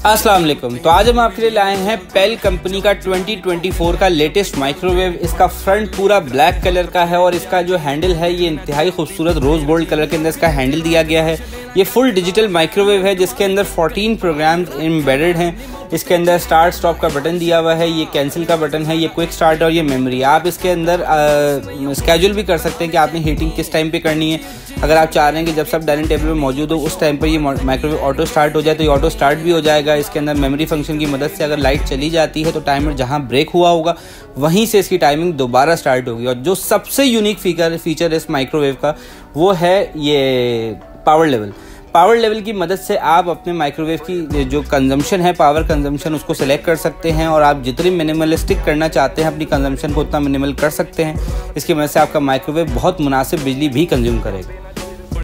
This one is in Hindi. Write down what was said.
अस्सलाम वालेकुम। तो आज हम आपके लिए लाए हैं पेल कंपनी का 2024 का लेटेस्ट माइक्रोवेव। इसका फ्रंट पूरा ब्लैक कलर का है और इसका जो हैंडल है, ये इंतहाई खूबसूरत रोज गोल्ड कलर के अंदर इसका हैंडल दिया गया है। ये फुल डिजिटल माइक्रोवेव है, जिसके अंदर 14 प्रोग्राम्स एम्बेडेड हैं। इसके अंदर स्टार्ट स्टॉप का बटन दिया हुआ है, ये कैंसिल का बटन है, ये क्विक स्टार्ट और ये मेमोरी आप इसके अंदर स्केजूल भी कर सकते हैं कि आपने हीटिंग किस टाइम पे करनी है। अगर आप चाह रहे हैं कि जब सब डाइनिंग टेबल में मौजूद हो, उस टाइम पर ये माइक्रोवेव ऑटो स्टार्ट हो जाए तो ये ऑटो स्टार्ट भी हो जाएगा। इसके अंदर मेमोरी फ़ंक्शन की मदद से अगर लाइट चली जाती है तो टाइमर जहाँ ब्रेक हुआ होगा, वहीं से इसकी टाइमिंग दोबारा स्टार्ट होगी। और जो सबसे यूनिक फीचर फीचर इस माइक्रोवेव का, वो है ये पावर लेवल। पावर लेवल की मदद से आप अपने माइक्रोवेव की जो कंजम्पशन है पावर कंजम्पशन उसको सेलेक्ट कर सकते हैं और आप जितनी मिनिमलिस्टिक करना चाहते हैं, अपनी कंजम्पशन को उतना मिनिमल कर सकते हैं। इसकी मदद से आपका माइक्रोवेव बहुत मुनासिब बिजली भी कंज्यूम करेगा।